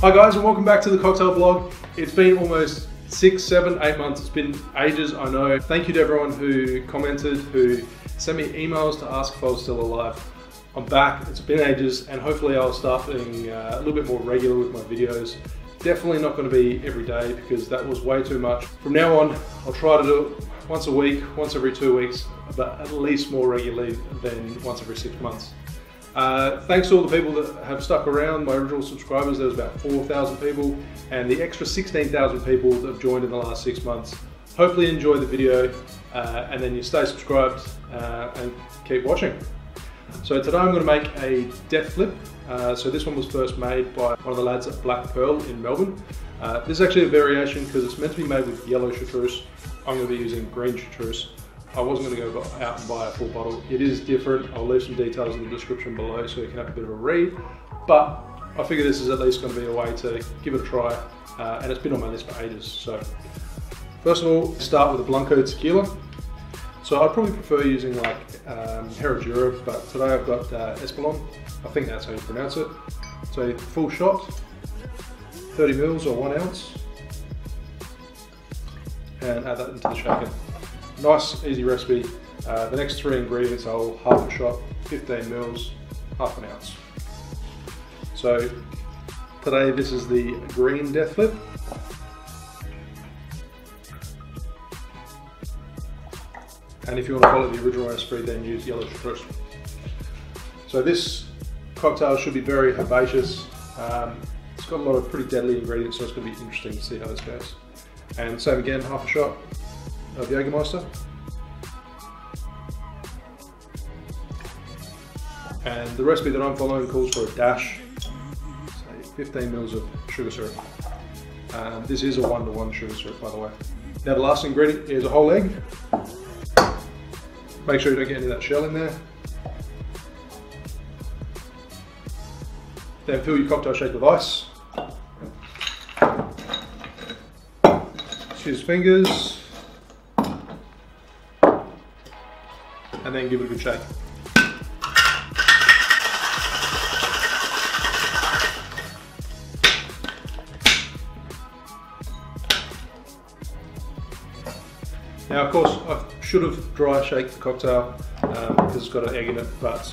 Hi guys and welcome back to the cocktail vlog. It's been almost six, seven, eight months. It's been ages, I know. Thank you to everyone who commented, who sent me emails to ask if I was still alive. I'm back, it's been ages, and hopefully I'll start being uh, a little bit more regular with my videos. Definitely not gonna be every day because that was way too much. From now on, I'll try to do it once a week, once every two weeks, but at least more regularly than once every six months. Uh, thanks to all the people that have stuck around, my original subscribers, there was about 4,000 people, and the extra 16,000 people that have joined in the last six months. Hopefully enjoy the video, uh, and then you stay subscribed uh, and keep watching. So today I'm going to make a death flip. Uh, so this one was first made by one of the lads at Black Pearl in Melbourne. Uh, this is actually a variation because it's meant to be made with yellow chartreuse. I'm going to be using green chartreuse. I wasn't going to go out and buy a full bottle. It is different. I'll leave some details in the description below so you can have a bit of a read. But I figure this is at least going to be a way to give it a try. Uh, and it's been on my list for ages. So first of all, start with a Blanco tequila. So I'd probably prefer using like um, Herradura, but today I've got uh, Espolon. I think that's how you pronounce it. So full shot, 30 mils or one ounce, and add that into the shaker. Nice, easy recipe. Uh, the next three ingredients are all half a shot, 15 mils, half an ounce. So today this is the green death flip. And if you want to follow the original recipe, then use yellow chartreuse. So this cocktail should be very herbaceous. Um, it's got a lot of pretty deadly ingredients, so it's going to be interesting to see how this goes. And same again, half a shot of Jägermeister. And the recipe that I'm following calls for a dash, say 15 mils of sugar syrup. Um, this is a one-to-one -one sugar syrup, by the way. Now the last ingredient is a whole egg. Make sure you don't get any of that shell in there. Then fill your cocktail shake with ice. Use fingers. And then give it a good shake. Now, of course, I should have dry shaked the cocktail um, because it's got an egg in it, but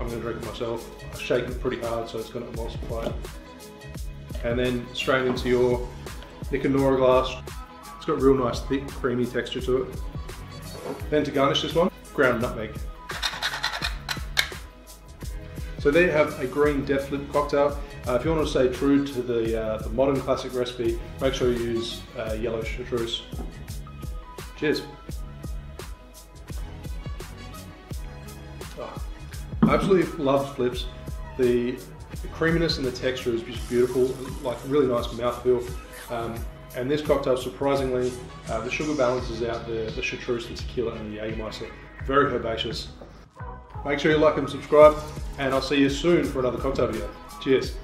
I'm going to drink it myself. I shake it pretty hard so it's going to emulsify. And then straight into your Nick and Nora glass. It's got a real nice, thick, creamy texture to it. Then to garnish this one, ground nutmeg. So there you have a green death flip cocktail. Uh, if you want to stay true to the, uh, the modern classic recipe, make sure you use uh, yellow chartreuse. Cheers. Oh, I absolutely love flips. The, the, creaminess and the texture is just beautiful, like really nice mouthfeel. Um, and this cocktail, surprisingly, uh, the sugar balances out the, the chartreuse, the tequila, and the Jägermeister. Very herbaceous. Make sure you like and subscribe, and I'll see you soon for another cocktail video. Cheers.